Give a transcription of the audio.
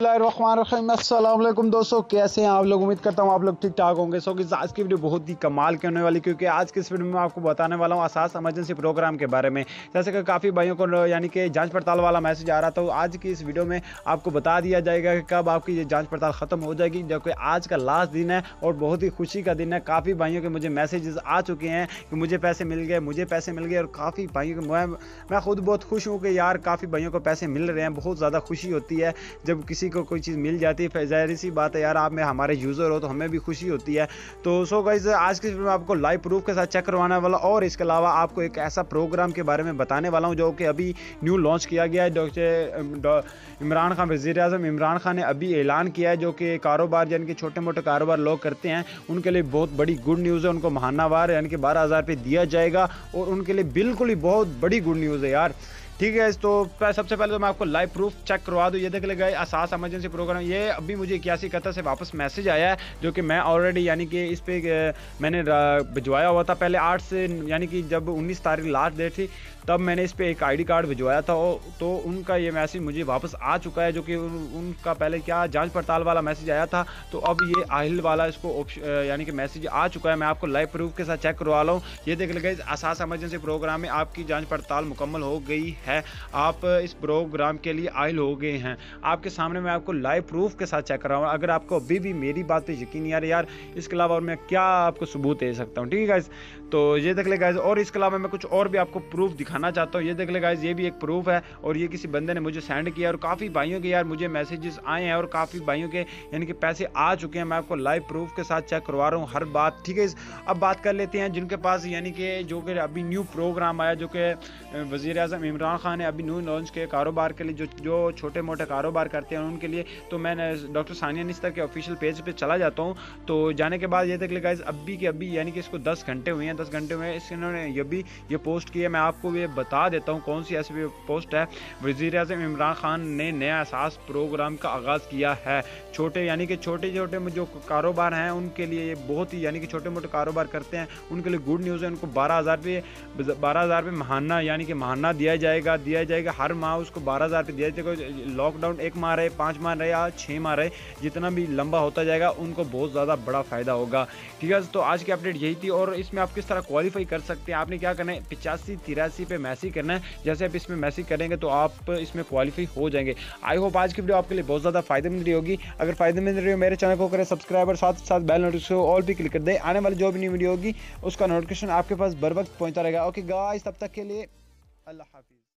असलम दोस्तों, कैसे हैं आप लोग? उम्मीद करता हूँ आप लोग ठीक ठाक होंगे। सो कि आज की वीडियो बहुत ही कमाल की होने वाली, क्योंकि आज की इस वीडियो में आपको बताने वाला हूँ आसास इमरजेंसी प्रोग्राम के बारे में। जैसे कि काफ़ी भाइयों को, यानी कि जाँच पड़ताल वाला मैसेज आ रहा था तो आज की इस वीडियो में आपको बता दिया जाएगा कि कब आपकी ये जाँच पड़ताल ख़त्म हो जाएगी। जो कि आज का लास्ट दिन है और बहुत ही खुशी का दिन है। काफ़ी भाइयों के मुझे मैसेजेस आ चुके हैं कि मुझे पैसे मिल गए, मुझे पैसे मिल गए, और काफ़ी भाइयों को, मैं मैं खुद बहुत खुश हूँ कि यार काफ़ी भाइयों को पैसे मिल रहे हैं, बहुत ज़्यादा खुशी होती है जब किसी को कोई चीज़ मिल जाती है ज़ाहिर सी बात है यार, आप में हमारे यूज़र हो तो हमें भी खुशी होती है। तो सो गाइज़ आज की वीडियो में आपको लाइव प्रूफ के साथ चेक करवाने वाला और इसके अलावा आपको एक ऐसा प्रोग्राम के बारे में बताने वाला हूँ जो कि अभी न्यू लॉन्च किया गया है। डॉक्टर इमरान खान वजी अजम इमरान खान ने अभी ऐलान किया है जो कि कारोबार, यानी कि छोटे मोटे कारोबार लोग करते हैं, उनके लिए बहुत बड़ी गुड न्यूज़ है, उनको महानावार, यानी कि बारह हज़ार दिया जाएगा और उनके लिए बिल्कुल ही बहुत बड़ी गुड न्यूज़ है यार। ठीक है तो सबसे पहले तो मैं आपको लाइव प्रूफ चेक करवा दूँ। ये देख ले गए आसास एमरजेंसी प्रोग्राम ये अभी मुझे इक्यासी कतर से वापस मैसेज आया है जो कि मैं ऑलरेडी यानी कि इस पर मैंने भिजवाया हुआ था। पहले आठ से यानी कि जब उन्नीस तारीख लास्ट डेट थी तब मैंने इस पर एक आईडी कार्ड भिजवाया था। तो उनका ये मैसेज मुझे वापस आ चुका है जो कि उन, उनका पहले क्या जाँच पड़ताल वाला मैसेज आया था तो अब ये आहिल वाला इसको यानी कि मैसेज आ चुका है। मैं आपको लाइव प्रूफ के साथ चेक करवा ला ये देख ले गए आसास एमरजेंसी प्रोग्राम में आपकी जाँच पड़ताल मुकम्मल हो गई है। है। आप इस प्रोग्राम के लिए आयल हो गए हैं। आपके सामने मैं आपको लाइव प्रूफ के साथ चेक कर रहा हूँ। अगर आपको अभी भी मेरी बात पर यकीन यार यार, इसके अलावा और मैं क्या आपको सबूत दे सकता हूँ, ठीक है गाइज़ तो ये देख ले गाइज़ और इसके अलावा मैं कुछ और भी आपको प्रूफ दिखाना चाहता हूँ। ये देख ले गाइज़ ये भी एक प्रूफ है और ये किसी बंदे ने मुझे सेंड किया और काफ़ी भाइयों के यार मुझे मैसेजेस आए हैं और काफ़ी भाइयों के यानी कि पैसे आ चुके हैं। मैं आपको लाइव प्रूफ के साथ चेक करवा रहा हूँ हर बात, ठीक है अब बात कर लेते हैं जिनके पास यानी कि जो कि अभी न्यू प्रोग्राम आया, जो कि वज़ी अजम इमरान खान ने अभी न्यू लॉन्च के कारोबार के लिए, जो जो छोटे मोटे कारोबार करते हैं उनके लिए तो मैं डॉक्टर सानिया निस्तर के ऑफिशियल पेज पे चला जाता हूँ। तो जाने के बाद ये तक लगा अभी के अभी, यानी कि इसको दस घंटे हुए हैं, दस घंटे हुए हैं इस इन्होंने ये भी, ये पोस्ट की है। मैं आपको ये बता देता हूँ कौन सी ऐसी पोस्ट है। वज़ी अजम इमरान खान ने नया एहसास प्रोग्राम का आगाज़ किया है। छोटे, यानी कि छोटे छोटे जो कारोबार हैं, उनके लिए ये बहुत ही, यानी कि छोटे मोटे कारोबार करते हैं। उनके लिए गुड न्यूज़ है, उनको बारह हज़ार रुपये बारह हज़ार रुपये महाना, यानी कि महाना दिया जाएगा। दिया जाएगा, हर माह उसको बारह हज़ार रुपये दिया जाएगा। लॉकडाउन एक माह रहे, पाँच माह रहे, या छः माह रहे, जितना भी लंबा होता जाएगा, उनको बहुत ज़्यादा बड़ा फ़ायदा होगा। ठीक है तो आज की अपडेट यही थी, और इसमें आप किस तरह क्वालिफाई कर सकते हैं? आपने क्या करना है? पिचासी, तिरासी पे मैसेज करना है। जैसे आप इसमें मैसेज करेंगे तो आप इसमें क्वालिफाई हो जाएँगे। आई होप आज की वीडियो आपके लिए बहुत ज़्यादा फ़ायदेमंद रही होगी। अगर फ़ायदेमंद रही हो, मेरे चैनल को करें सब्सक्राइबर साथ साथ बेल नोटिफिकेशन ऑल भी क्लिक कर दें। आने वाली जो भी न्यू वीडियो होगी, उसका नोटिफिकेशन आपके पास बर वक्त पहुँचता रहेगा। ओके गाइस तब तक के लिए अल्लाह हाफिज़।